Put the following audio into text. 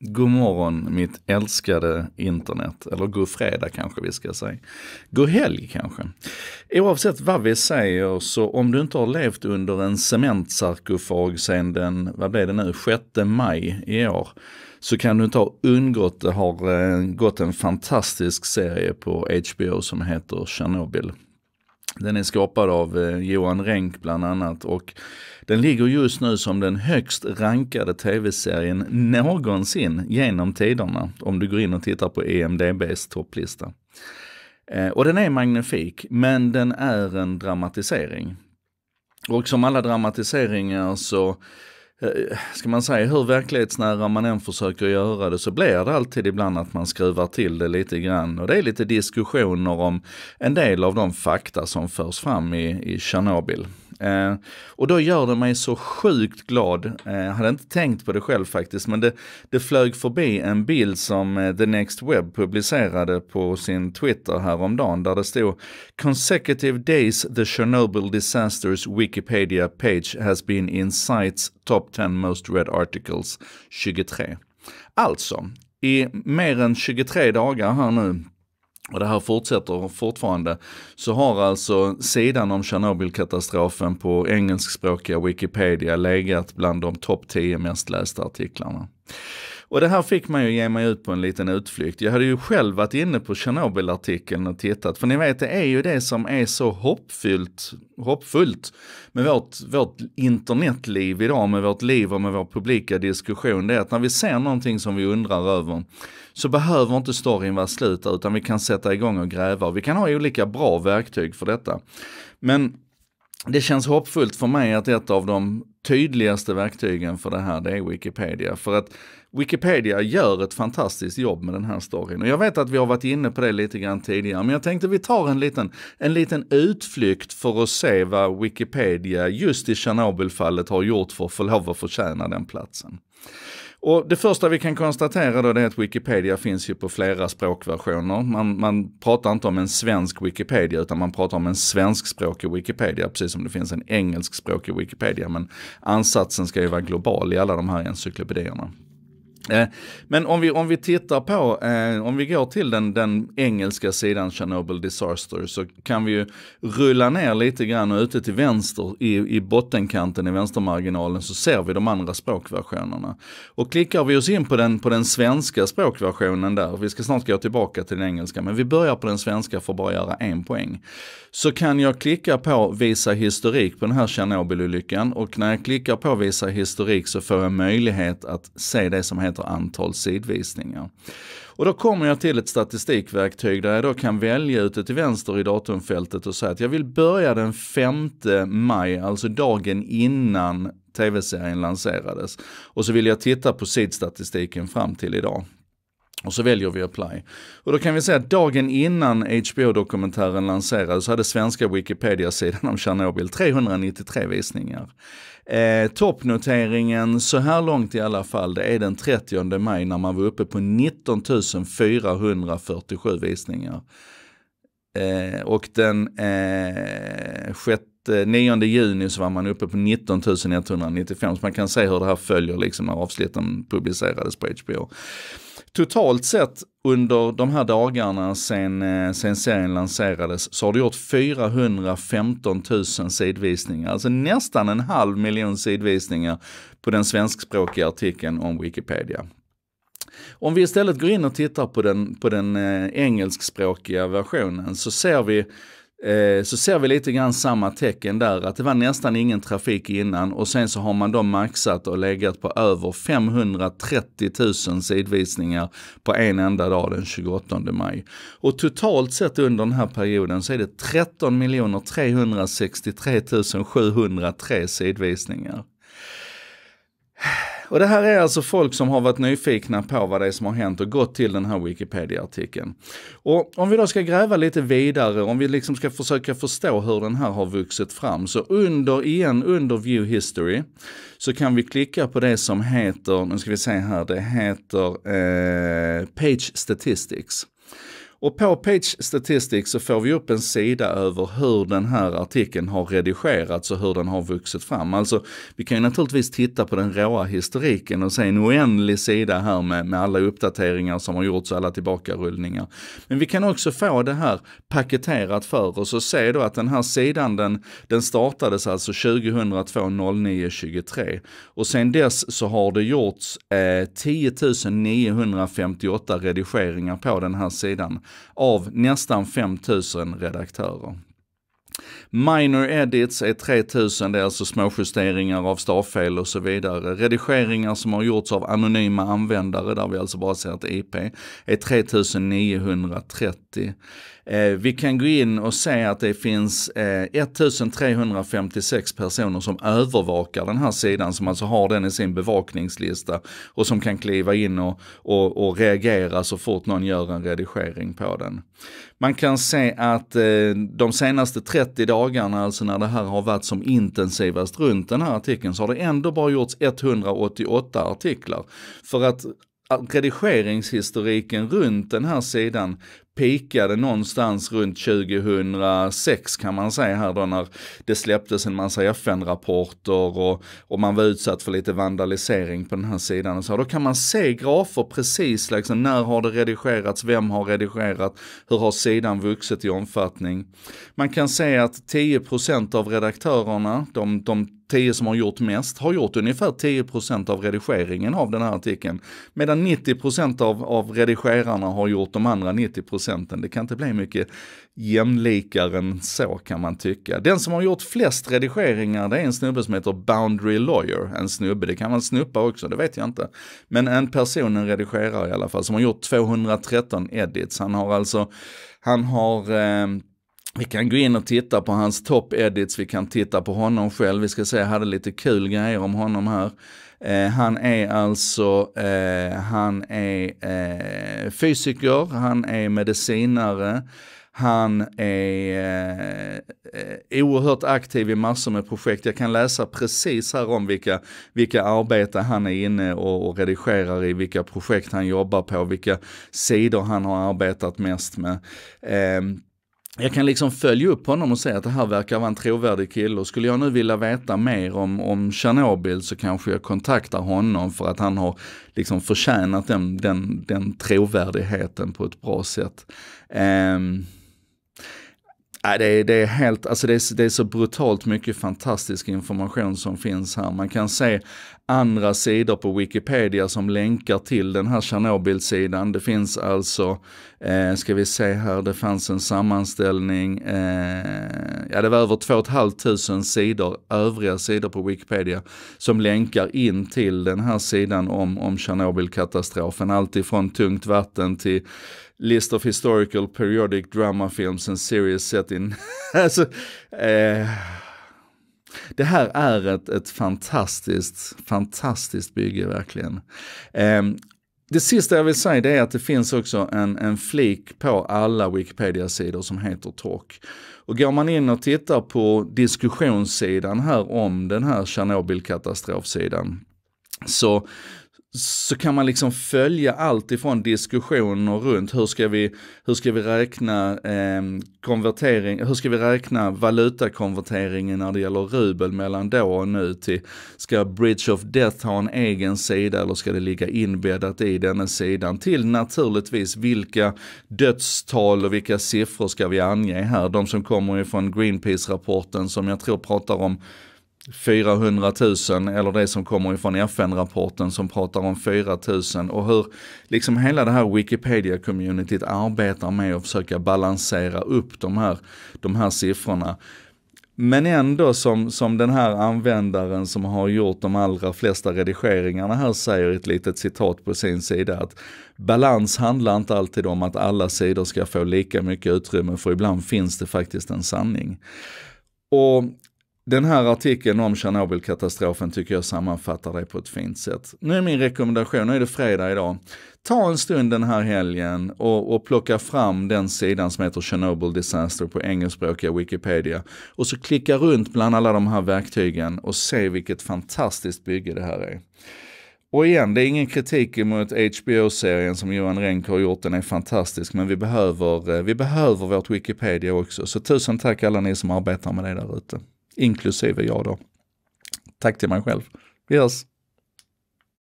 God morgon mitt älskade internet, eller god fredag kanske vi ska säga. God helg kanske. Oavsett vad vi säger så om du inte har levt under en cementsarkofag sedan den, vad blev det nu, 6 maj i år så kan du inte ha undgått, det har eh, gått en fantastisk serie på HBO som heter Chernobyl. Den är skapad av eh, Johan Renck bland annat och den ligger just nu som den högst rankade tv-serien någonsin genom tiderna. Om du går in och tittar på EMDBs topplista. Eh, och den är magnifik, men den är en dramatisering. Och som alla dramatiseringar så Eh, ska man säga, hur verklighetsnära man än försöker göra det så blir det alltid ibland att man skruvar till det lite grann. Och det är lite diskussioner om en del av de fakta som förs fram i, i Tjernobyl. Eh, och då gör det mig så sjukt glad. Eh, jag hade inte tänkt på det själv faktiskt, men det, det flög förbi en bild som eh, The Next Web publicerade på sin Twitter häromdagen där det stod Consecutive days the Chernobyl disasters Wikipedia page has been in sites top 10 most read articles 23. Alltså, i mer än 23 dagar här nu och det här fortsätter fortfarande, så har alltså sidan om Tjernobylkatastrofen på engelskspråkiga Wikipedia legat bland de topp 10 mest lästa artiklarna. Och det här fick mig att ge mig ut på en liten utflykt. Jag hade ju själv varit inne på Tjernobyl-artikeln och tittat, för ni vet det är ju det som är så hoppfyllt, hoppfullt med vårt, vårt internetliv idag, med vårt liv och med vår publika diskussion. Det är att när vi ser någonting som vi undrar över så behöver inte storyn vara slut utan vi kan sätta igång och gräva. Vi kan ha olika bra verktyg för detta. Men det känns hoppfullt för mig att ett av de tydligaste verktygen för det här det är Wikipedia. För att Wikipedia gör ett fantastiskt jobb med den här storyn. Och jag vet att vi har varit inne på det lite grann tidigare, men jag tänkte vi tar en liten, en liten utflykt för att se vad Wikipedia just i Tjernobylfallet har gjort för att få lov att förtjäna den platsen. Och det första vi kan konstatera då är att Wikipedia finns ju på flera språkversioner. Man, man pratar inte om en svensk Wikipedia utan man pratar om en svenskspråkig Wikipedia, precis som det finns en engelskspråkig Wikipedia. Men ansatsen ska ju vara global i alla de här encyklopedierna. Eh, men om vi, om vi tittar på, eh, om vi går till den, den engelska sidan Chernobyl Disaster så kan vi ju rulla ner lite grann och ute till vänster i, i bottenkanten i vänstermarginalen så ser vi de andra språkversionerna. Och klickar vi oss in på den, på den svenska språkversionen där, vi ska snart gå tillbaka till den engelska, men vi börjar på den svenska för att bara göra en poäng. Så kan jag klicka på visa historik på den här Tjernobylolyckan och när jag klickar på visa historik så får jag möjlighet att se det som heter heter antal sidvisningar. Och då kommer jag till ett statistikverktyg där jag då kan välja ute till vänster i datumfältet och säga att jag vill börja den 5 maj, alltså dagen innan tv-serien lanserades. Och så vill jag titta på sidstatistiken fram till idag. Och så väljer vi apply. Och då kan vi säga att dagen innan HBO-dokumentären lanserades så hade svenska Wikipedia-sidan om Tjernobyl 393 visningar. Eh, toppnoteringen så här långt i alla fall, det är den 30 maj när man var uppe på 19 447 visningar. Eh, och den eh, 6, 9 juni så var man uppe på 19 195. Så man kan se hur det här följer liksom när avsnitten publicerades på HBO totalt sett under de här dagarna sen, eh, sen serien lanserades så har det gjort 415 000 sidvisningar, alltså nästan en halv miljon sidvisningar på den svenskspråkiga artikeln om Wikipedia. Om vi istället går in och tittar på den, på den eh, engelskspråkiga versionen så ser vi Eh, så ser vi lite grann samma tecken där, att det var nästan ingen trafik innan och sen så har man då maxat och legat på över 530 000 sidvisningar på en enda dag den 28 maj. Och totalt sett under den här perioden så är det 13 363 703 sidvisningar. Och det här är alltså folk som har varit nyfikna på vad det är som har hänt och gått till den här Wikipedia-artikeln. Och om vi då ska gräva lite vidare, om vi liksom ska försöka förstå hur den här har vuxit fram, så under, igen under View History, så kan vi klicka på det som heter, nu ska vi se här, det heter eh, Page Statistics. Och på Page Statistics så får vi upp en sida över hur den här artikeln har redigerats och hur den har vuxit fram. Alltså, vi kan ju naturligtvis titta på den råa historiken och se en oändlig sida här med, med alla uppdateringar som har gjorts och alla tillbakarullningar. Men vi kan också få det här paketerat för oss och se då att den här sidan den, den startades alltså 2002 09 23 och sen dess så har det gjorts eh, 10 958 redigeringar på den här sidan av nästan 5000 redaktörer. Minor edits är 3000, det är alltså småjusteringar av stavfel och så vidare. Redigeringar som har gjorts av anonyma användare, där vi alltså bara ser ett IP, är 3930. Eh, vi kan gå in och se att det finns eh, 1356 personer som övervakar den här sidan, som alltså har den i sin bevakningslista och som kan kliva in och, och, och reagera så fort någon gör en redigering på den. Man kan se att eh, de senaste 30 dagarna, alltså när det här har varit som intensivast runt den här artikeln, så har det ändå bara gjorts 188 artiklar. För att redigeringshistoriken runt den här sidan pikade någonstans runt 2006 kan man säga här då när det släpptes en massa FN-rapporter och, och man var utsatt för lite vandalisering på den här sidan. Och så. Då kan man se grafer precis, liksom, när har det redigerats, vem har redigerat, hur har sidan vuxit i omfattning. Man kan se att 10% av redaktörerna, de, de 10 som har gjort mest, har gjort ungefär 10% av redigeringen av den här artikeln. Medan 90% av, av redigerarna har gjort de andra 90%. Det kan inte bli mycket jämlikare än så kan man tycka. Den som har gjort flest redigeringar det är en snubbe som heter Boundary Lawyer. En snubbe, det kan vara en snuppa också, det vet jag inte. Men en person, en redigerare i alla fall, som har gjort 213 edits. Han har alltså, han har eh, vi kan gå in och titta på hans top edits, vi kan titta på honom själv. Vi ska se, jag hade lite kul grejer om honom här. Eh, han är alltså, eh, han är eh, fysiker, han är medicinare, han är eh, eh oerhört aktiv i massor med projekt. Jag kan läsa precis här om vilka, vilka arbeten han är inne och, och redigerar i, vilka projekt han jobbar på, vilka sidor han har arbetat mest med. Ehm, jag kan liksom följa upp honom och säga att det här verkar vara en trovärdig kille och skulle jag nu vilja veta mer om, om Tjernobyl så kanske jag kontaktar honom för att han har liksom förtjänat den, den, den trovärdigheten på ett bra sätt. Um, det är, det är helt, alltså det är, det är så brutalt mycket fantastisk information som finns här. Man kan se andra sidor på Wikipedia som länkar till den här Tjernobyl-sidan. Det finns alltså, eh, ska vi se här, det fanns en sammanställning, eh, ja det var över 2 500 sidor, övriga sidor på Wikipedia, som länkar in till den här sidan om, om Tjernobylkatastrofen. Allt ifrån tungt vatten till List of historical periodic drama films and series set in... alltså, eh, det här är ett, ett fantastiskt, fantastiskt bygge verkligen. Eh, det sista jag vill säga det är att det finns också en, en flik på alla Wikipedia-sidor som heter Talk. Och går man in och tittar på diskussionssidan här om den här Tjernobylkatastrofsidan så, så kan man liksom följa allt ifrån diskussioner runt hur ska vi, hur ska vi räkna eh, konvertering, hur ska vi räkna valutakonverteringen när det gäller rubel mellan då och nu till, ska Bridge of Death ha en egen sida eller ska det ligga inbäddat i denna sidan? Till naturligtvis vilka dödstal och vilka siffror ska vi ange här, de som kommer ifrån Greenpeace-rapporten som jag tror pratar om 400 000 eller det som kommer ifrån FN-rapporten som pratar om 4 000 och hur liksom hela det här Wikipedia-communityt arbetar med att försöka balansera upp de här, de här siffrorna. Men ändå som, som den här användaren som har gjort de allra flesta redigeringarna här säger ett litet citat på sin sida att balans handlar inte alltid om att alla sidor ska få lika mycket utrymme för ibland finns det faktiskt en sanning. Och den här artikeln om Tjernobylkatastrofen tycker jag sammanfattar det på ett fint sätt. Nu är min rekommendation, nu är det fredag idag. Ta en stund den här helgen och, och plocka fram den sidan som heter Chernobyl Disaster på engelskspråkiga Wikipedia. Och så klicka runt bland alla de här verktygen och se vilket fantastiskt bygge det här är. Och igen, det är ingen kritik mot HBO-serien som Johan Renck har gjort, den är fantastisk, men vi behöver, eh, vi behöver vårt Wikipedia också. Så tusen tack alla ni som arbetar med det där ute, inklusive jag då. Tack till mig själv. Vi hörs!